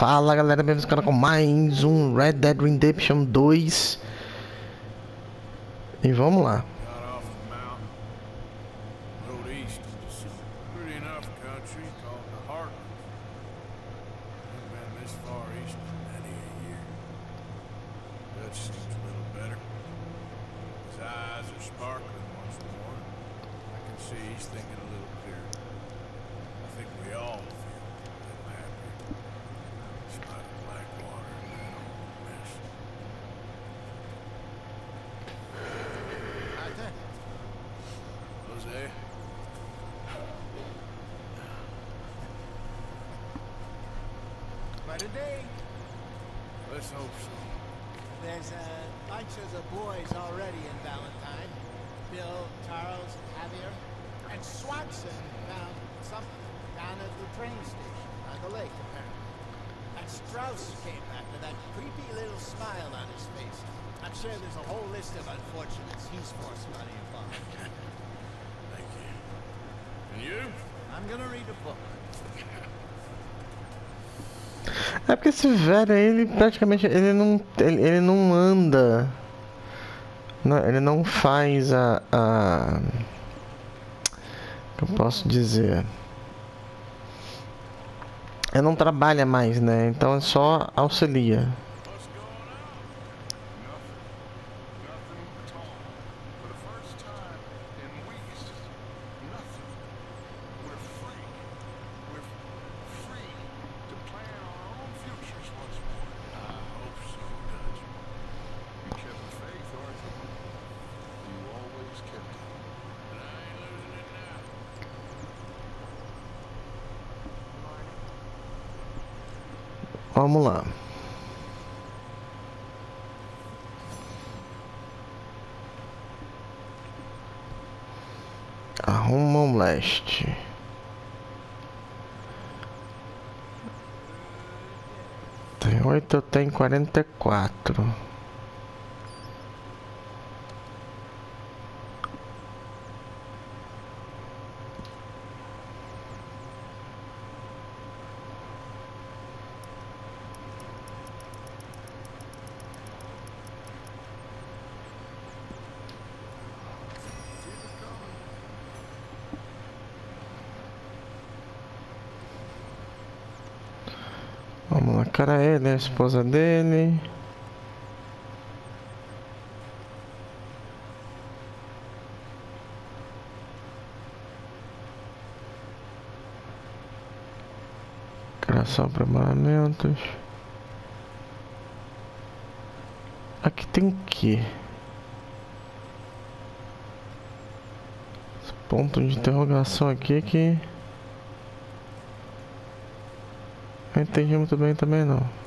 Fala galera, bem-vindos ao canal com mais um Red Dead Redemption 2 E vamos lá Strauss came back with that creepy little smile on his face. I'm sure there's a whole list of unfortunates he's forced money upon. Thank you. And you? I'm gonna read a book. É porque esse velho aí, ele praticamente, ele não, ele, ele não anda não, Ele não faz a, a que eu posso dizer Ele não trabalha mais, né, então é só auxilia Vamos lá Arruma leste Tem oito, eu tenho quarenta e quatro. Vamos lá, cara, ele, a esposa dele. Criação aprimoramentos. Aqui tem o? Esse ponto de interrogação aqui que. Não entendi muito bem também não.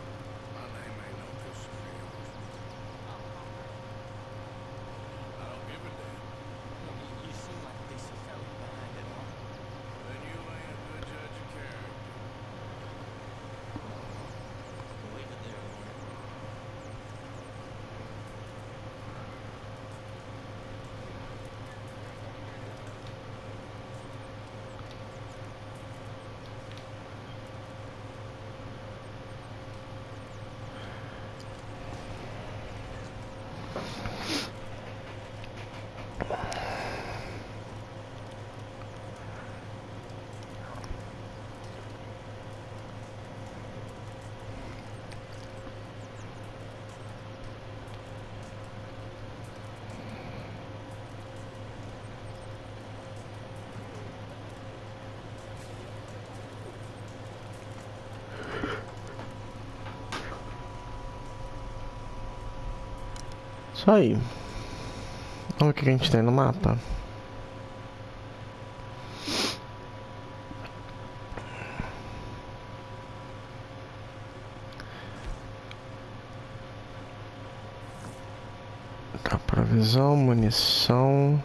Isso aí. Olha o que a gente tem no mapa. Tá, provisão, munição.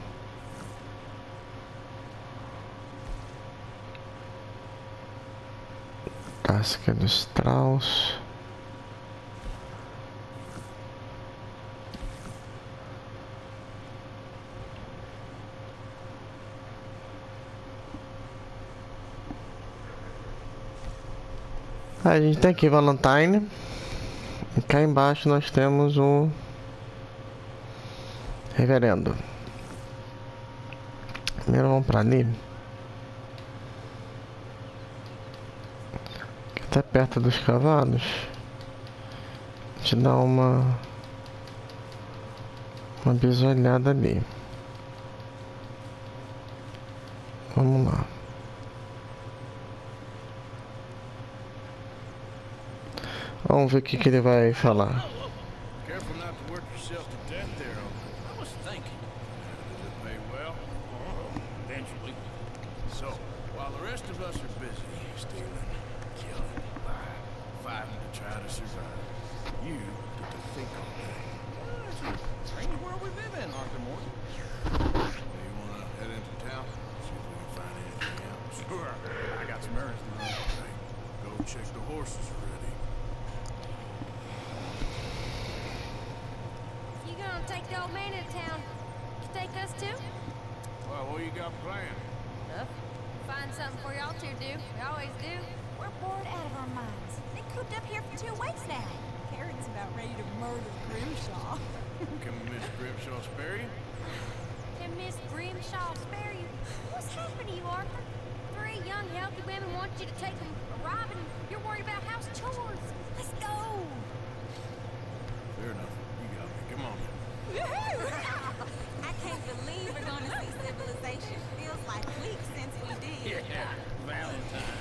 Casca do Strauss. A gente tem aqui Valentine. E cá embaixo nós temos o Reverendo. Primeiro vamos pra ali. Tá perto dos cavalos. Te dá uma uma bisolhada ali. Vamos lá. Vamos ver o que, que ele vai falar. Take the old man into town? You take us too? Well, what you got planned? Enough. Find something for y'all to do. We always do. We're bored out of our minds. Been cooped up here for two weeks now. Carring's about ready to murder Grimshaw. Can Miss Grimshaw spare you? Can Miss Grimshaw spare you? What's happened to you, Arthur? Three young, healthy women want you to take them robbing. You're worried about house chores. Let's go. Fair enough. I can't believe we're gonna see civilization. Feels like weeks since we did. Yeah, Valentine.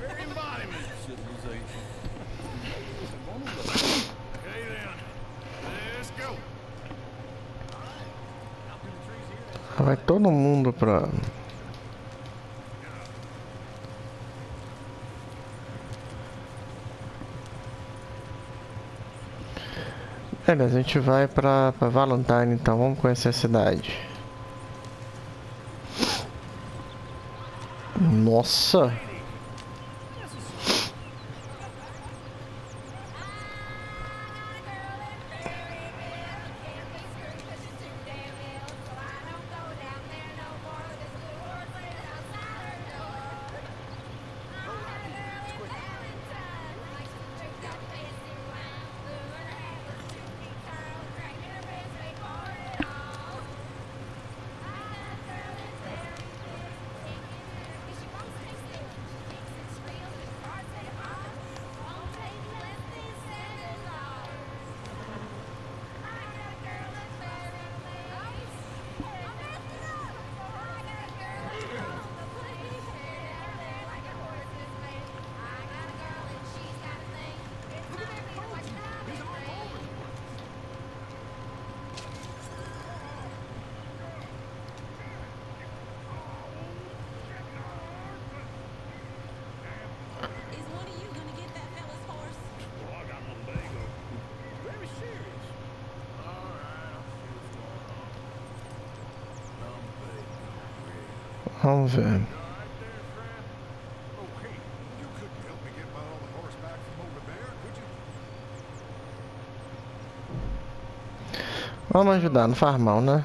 Very embodiment of civilization. Okay then. Let's go. Vai todo mundo pra. Beleza, a gente vai pra, pra Valentine então, vamos conhecer a cidade. Nossa! Could you? Vamos ajudar, não faz mal, né?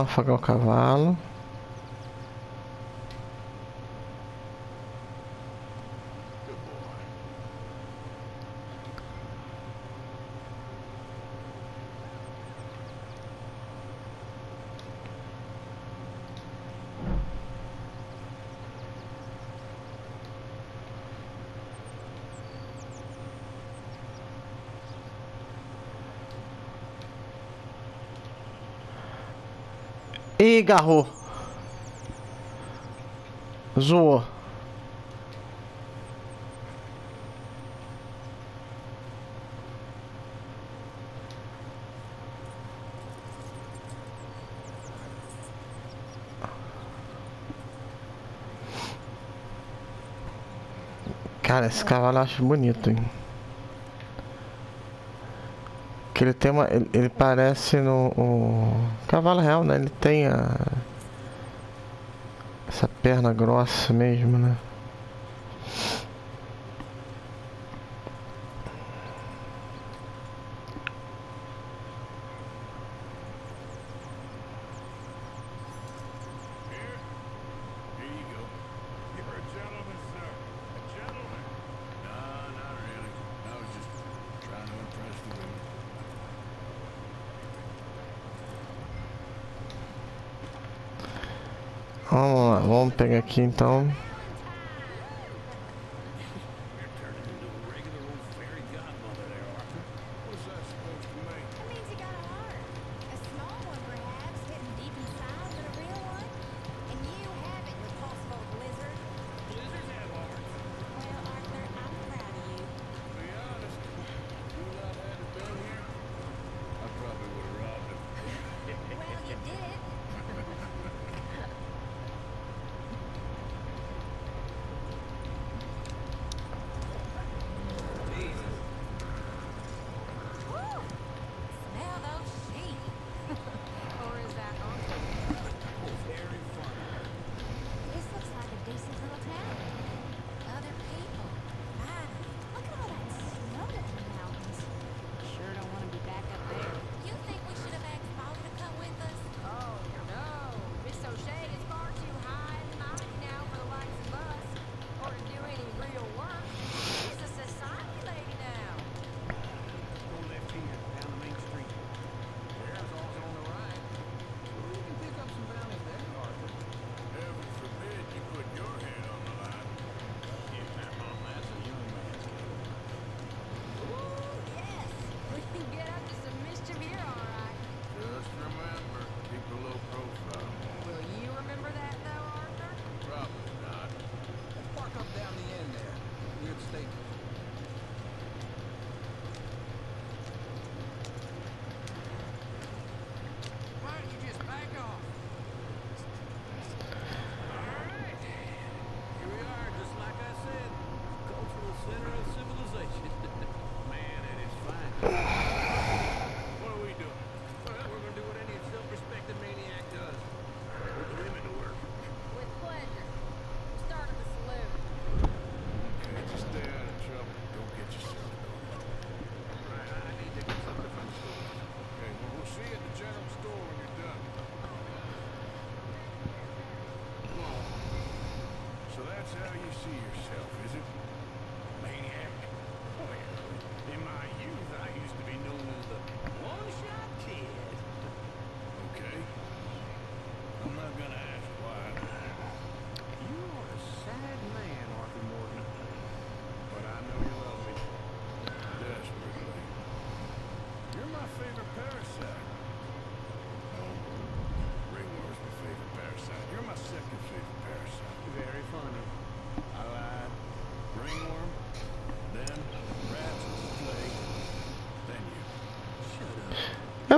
Vamos lá, afagar o cavalo. agarrou. Zoou. Cara, esse cavalo eu acho bonito, hein? Que ele tem uma. Ele, ele parece no. O Cavalo Real, né? Ele tem a. Essa perna grossa mesmo, né? pegar aqui então.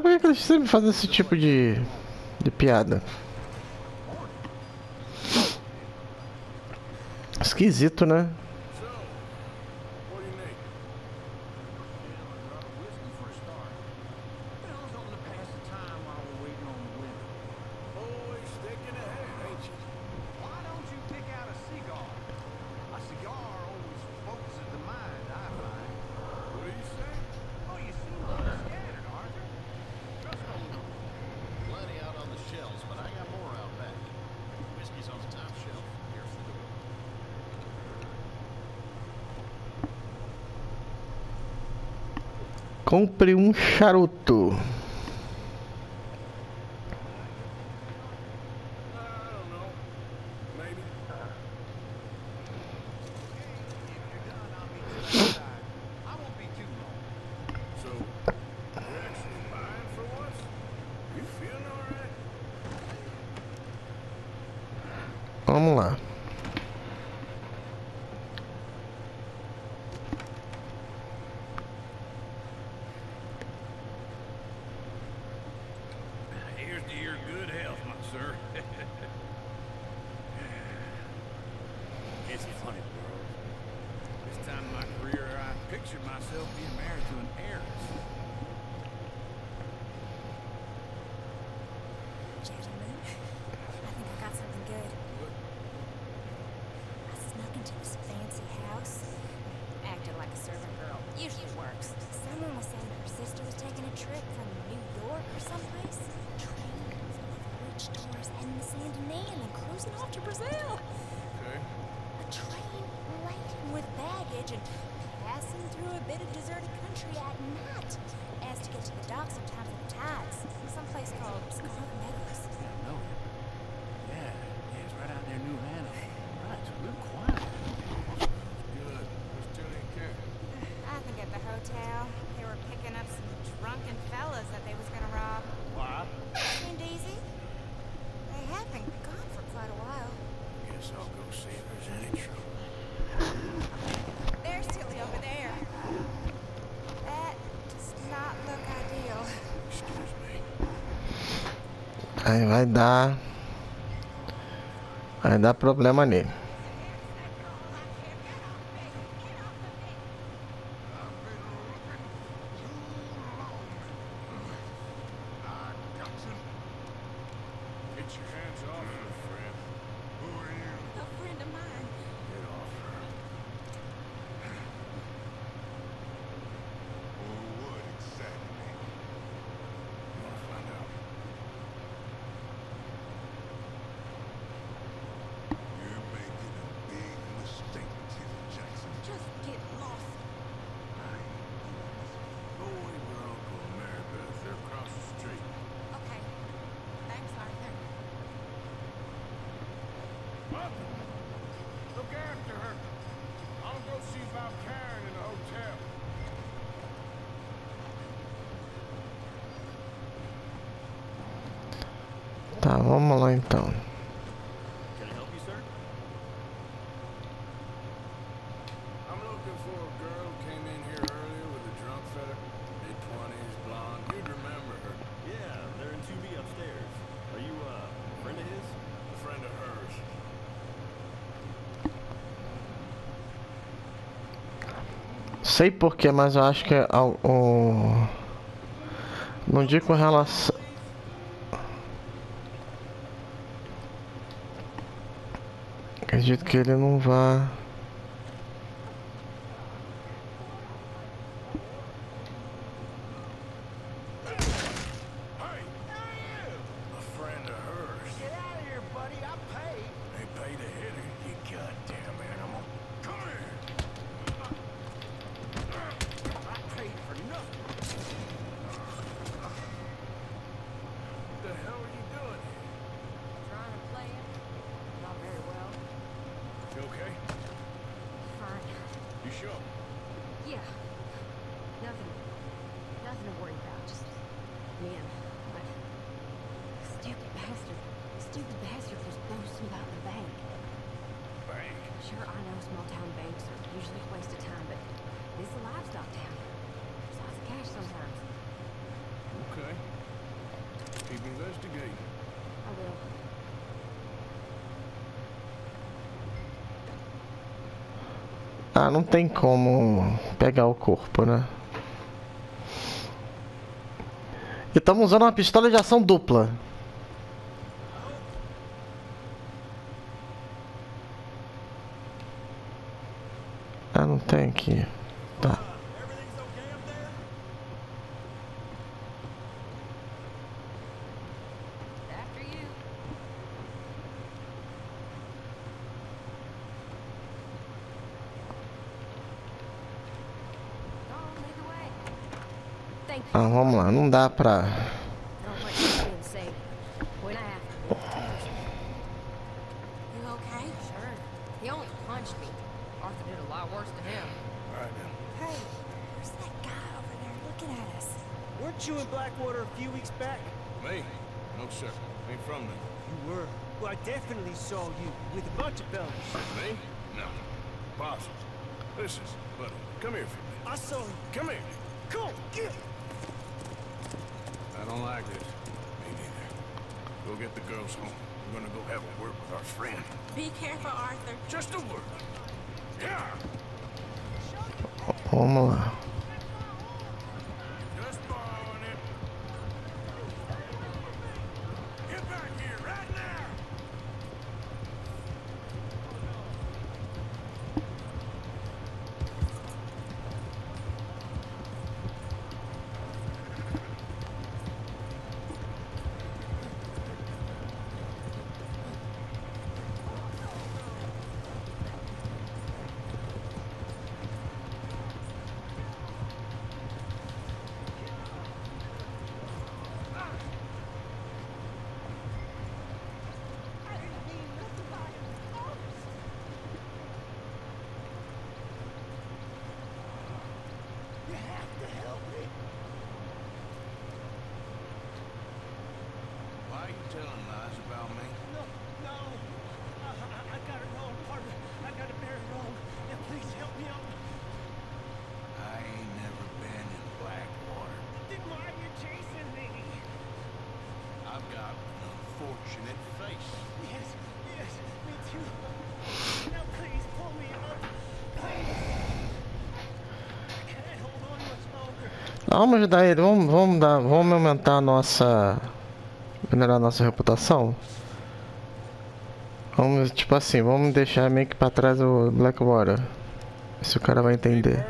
Por que eles sempre fazem esse tipo de, de piada? Esquisito, né? Compre um charuto. Off to Brazil. Okay. A train laden with baggage and passing through a bit of deserted country at night. As to get to the dock sometimes with the tides. Someplace called Scarlet Meadows. Yeah, I know it. Yeah, yeah, it's right out near New Hanover. Aí vai dar. Vai dar problema nele. Get your hands off A friend of hers. Sei porquê, mas eu acho que é o. Não digo relação. Acredito que ele não vá. About the bank. Bank. Sure, I know small town banks are usually a waste of time, but this is a livestock town. There's lots of cash sometimes. Okay. Keep investigating. I will. Ah, não tem como pegar o corpo, né? E estamos usando uma pistola de ação dupla. Ah, não tem aqui. Tá. Everything's okay up there? After you. Go on, lead the way. Thank you. Ah, vamos lá, não dá pra. Lot worse to him. All right then. Hey, where's that guy over there looking at us? Weren't you in Blackwater a few weeks back? Me? No, sir. Ain't from there. You were. Well, I definitely saw you with a bunch of fellas. Me? No. Possible. Listen, buddy, come here for a minute. I saw you. Come here. Come on, get. I don't like this. Me neither. Go get the girls home. We're gonna go have a word with our friend. Be careful, Arthur. Just a word. Yeah. Vamos lá. Vamos ajudar ele, vamos, vamos, dar, vamos aumentar a nossa. Melhorar a nossa reputação. Vamos, tipo assim, vamos deixar meio que pra trás o Blackwater. Se o cara vai entender.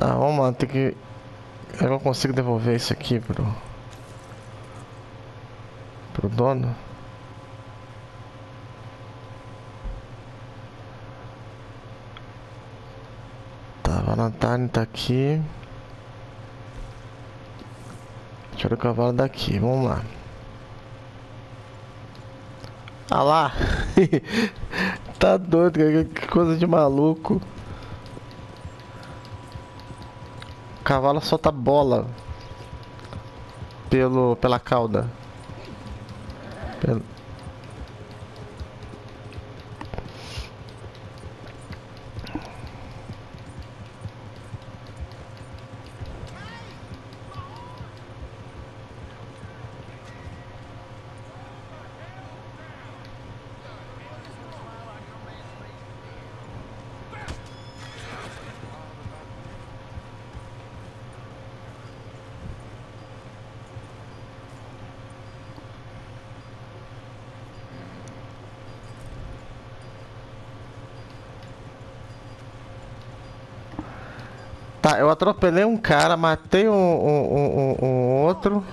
Ah, vamos lá, tem que... Eu não consigo devolver isso aqui pro... Pro dono. Tá, a Valentine tá aqui. Tira o cavalo daqui, vamos lá. Ah lá! tá doido, que coisa de maluco. cavalo solta bola pelo pela cauda. Pelo... atropelei um cara, matei um, um, um, um outro.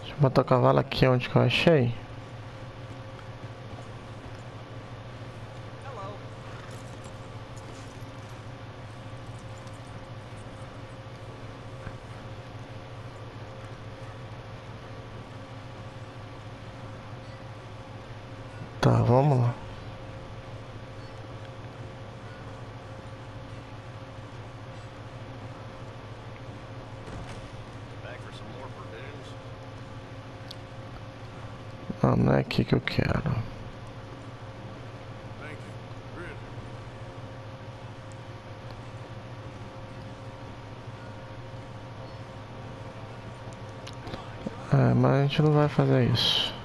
Deixa eu botar o cavalo aqui onde que eu achei. que que eu quero? É, mas a gente não vai fazer isso.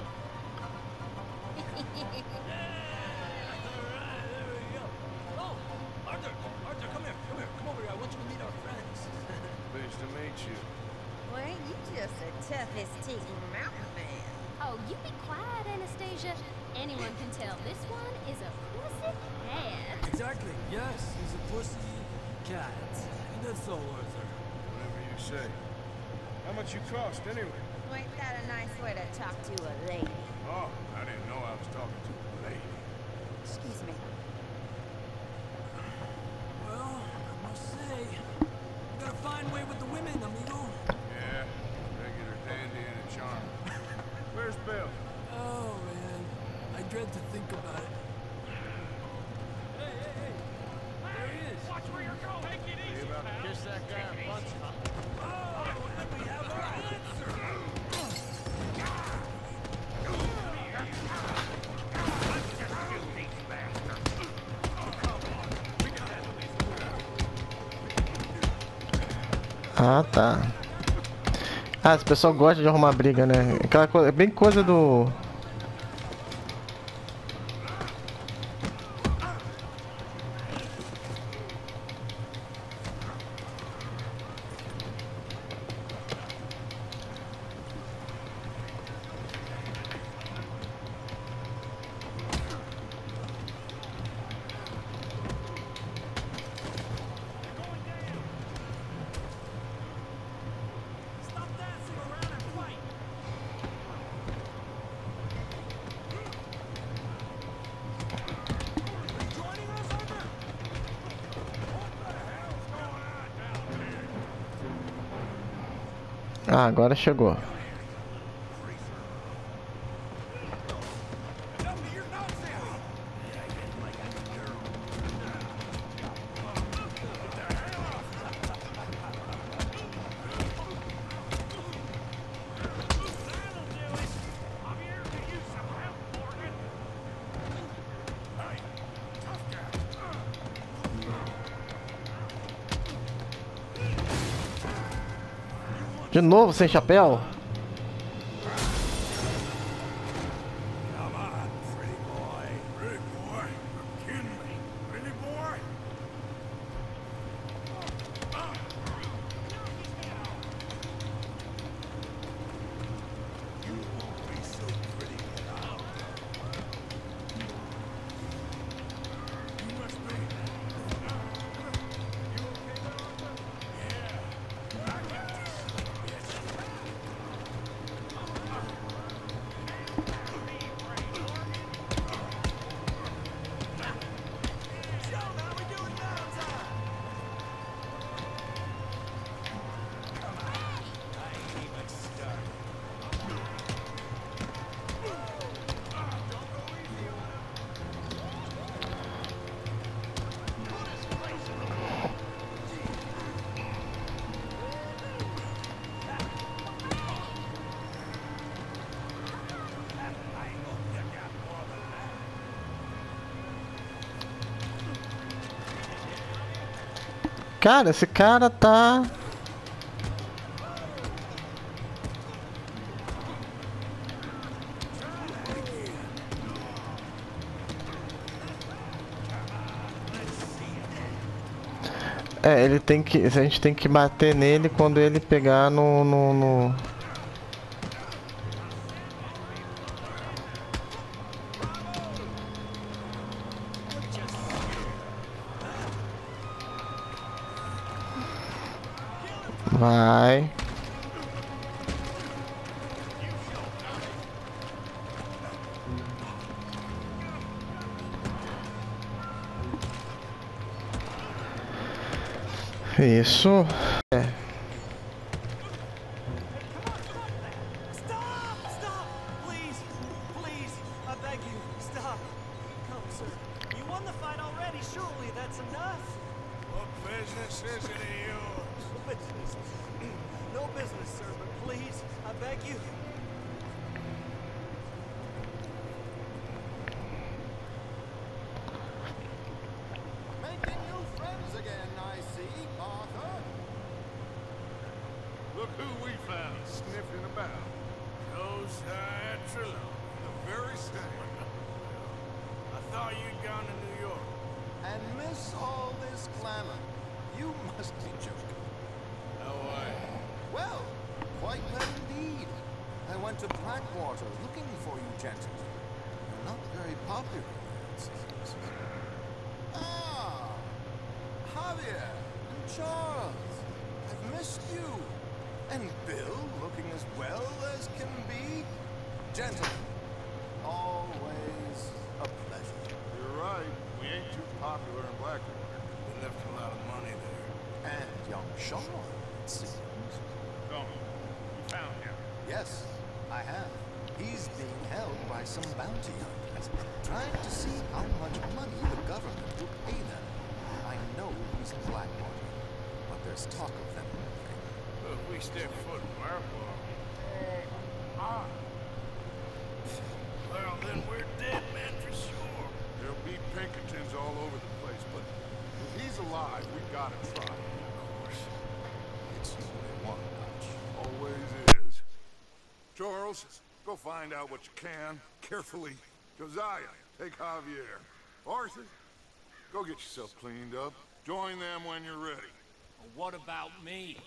Ah, tá. Ah, esse pessoal gosta de arrumar briga, né? Aquela coisa, é bem coisa do Agora chegou. De novo sem chapéu? Cara, esse cara tá... É, ele tem que... A gente tem que bater nele quando ele pegar no... no, no... Vai. Isso. É. must be joking. No way. Well, quite well indeed. I went to Blackwater looking for you gentlemen. You're not very popular, it seems. Ah, Javier and Charles. I've missed you. And Bill looking as well as can be. Gentlemen, always a pleasure. You're right. We ain't too popular in Blackwater. We left a lot of money there. And young Sean, it seems. Come on. You found him. Yes, I have. He's being held by some bounty hunters, trying to see how much money the government will pay them. I know he's in Blackwater, but there's talk of them moving. Look, we step foot in Blackwater. Ah, Well, then we're dead men for sure. There'll be Pinkertons all over the place, but if he's alive, we gotta try. Charles, go find out what you can, carefully. Josiah, take Javier. Arthur, go get yourself cleaned up. Join them when you're ready. What about me?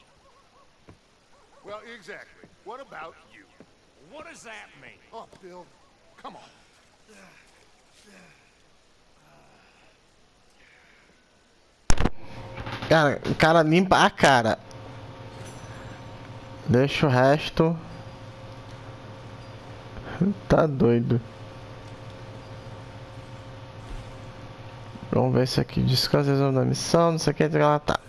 Well, exactly. What about you? What does that mean? Oh, Bill, come on. Cara, o cara limpa a cara. Deixa o resto. Tá doido. Vamos ver isso aqui. Descansa resumo da missão, não sei o que, ela tá.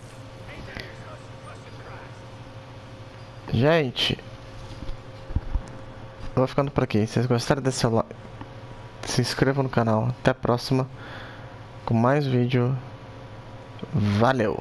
Gente. Vou ficando por aqui. Se vocês gostaram desse like, se inscrevam no canal. Até a próxima. Com mais vídeo. Valeu!